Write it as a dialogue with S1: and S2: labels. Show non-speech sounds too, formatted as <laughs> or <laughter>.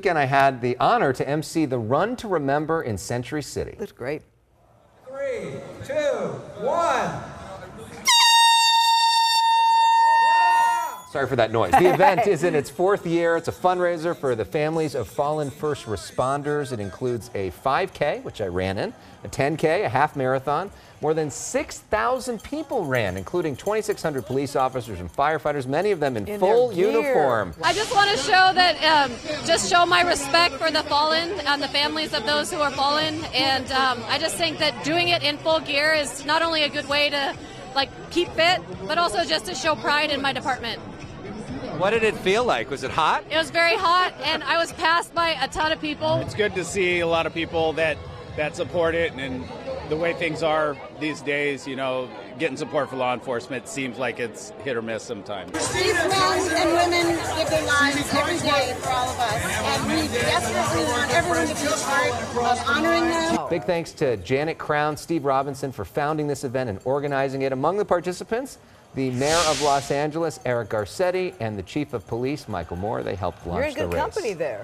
S1: weekend I had the honor to MC the Run to Remember in Century City.
S2: That's great.
S3: Three, two, one.
S1: Sorry for that noise. The event is in <laughs> its fourth year. It's a fundraiser for the families of fallen first responders. It includes a 5K, which I ran in, a 10K, a half marathon. More than 6,000 people ran, including 2,600 police officers and firefighters, many of them in,
S2: In
S1: full uniform.
S4: I just want to show that, um, just show my respect for the fallen and the families of those who are fallen. And um, I just think that doing it in full gear is not only a good way to like keep fit, but also just to show pride in my department.
S5: What did it feel like? Was it hot?
S4: It was very hot, and I was passed by a ton of people.
S6: It's good to see a lot of people that that support it, and the way things are these days, you know, getting support for law enforcement seems like it's hit or miss sometimes.
S7: These men and women give their lives every day for all everyone to be a part of honoring them.
S1: Big thanks to Janet Crown, Steve Robinson for founding this event and organizing it. Among the participants, the mayor of Los Angeles, Eric Garcetti, and the chief of police, Michel Moore. They helped launch
S2: You're in
S1: the
S2: good
S1: race.
S2: company there.